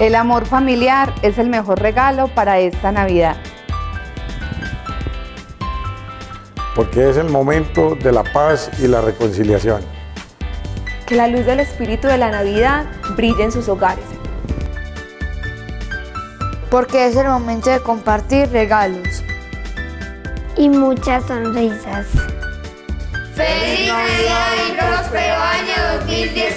El amor familiar es el mejor regalo para esta Navidad. Porque es el momento de la paz y la reconciliación. Que la luz del espíritu de la Navidad brille en sus hogares. Porque es el momento de compartir regalos. Y muchas sonrisas. ¡Feliz Navidad y próspero año 2017!